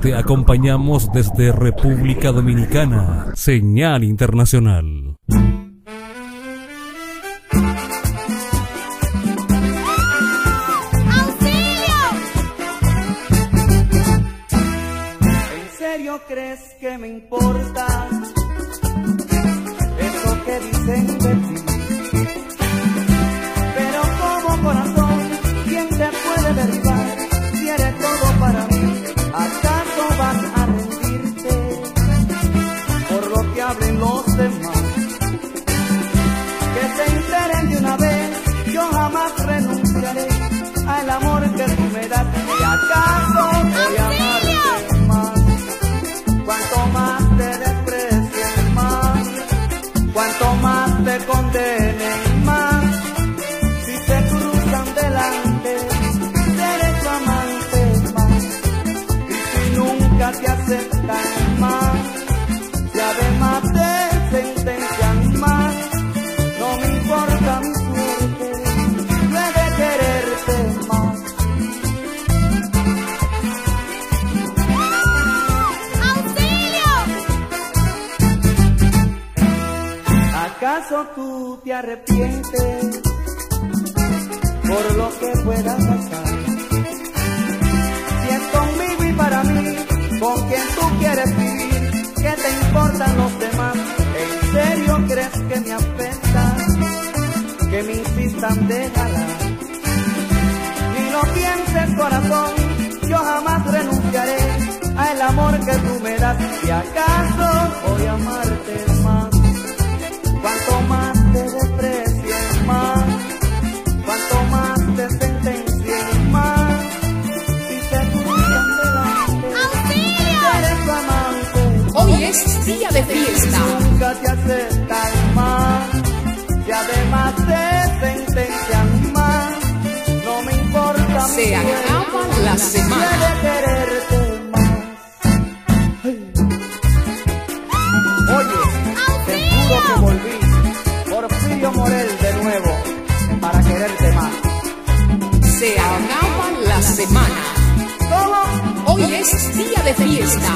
Te acompañamos desde República Dominicana, señal internacional. ¿En serio crees que me importa eso que dicen los demás? Que se enteren de una vez, yo jamás renunciaré al amor que tú me das. ¿Y acaso voy a amarte más? Cuanto más te desprecien más, cuanto más te condenen más, si te cruzan delante, seré tu amante más, y si nunca te aceptan más, ¿Acaso tú te arrepientes por lo que pueda pasar? Si es conmigo y para mí, con quien tú quieres vivir, ¿qué te importan los demás? ¿En serio crees que me afecta? Que me insistan, déjala. Ni lo pienses corazón, yo jamás renunciaré al amor que tú me das. Si acaso voy a amarte día de fiesta. Nunca te aceptan más, si además te sentencian más, no me importa Se acaba la semana. puede quererte más. Oye, te juro que volví, Porfirio Morel de nuevo, para quererte más. Se acaba la semana. Hoy es día de fiesta.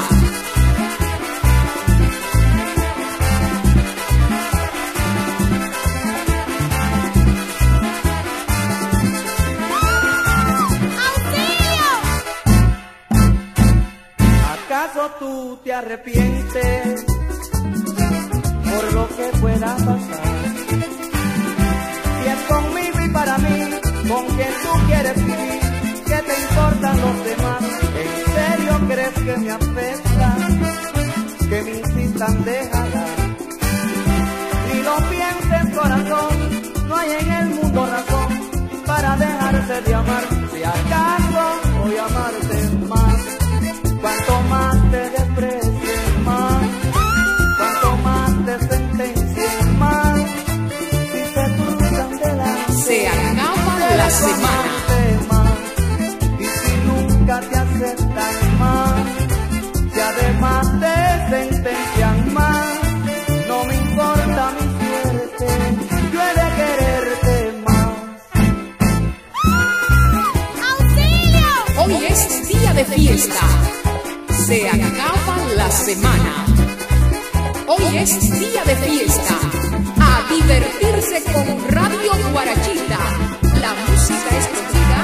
¿Acaso tú te arrepientes por lo que pueda pasar? Si es conmigo y para mí, con quien tú quieres vivir, ¿qué te importan los demás? ¿En serio crees que me afecta? Que me insistan, déjala. Ni lo pienses corazón, no hay en el mundo razón para dejarse de amar. Si acaso Se acaba la semana. Hoy es día de fiesta. A divertirse con Radio Guarachita. La música escogida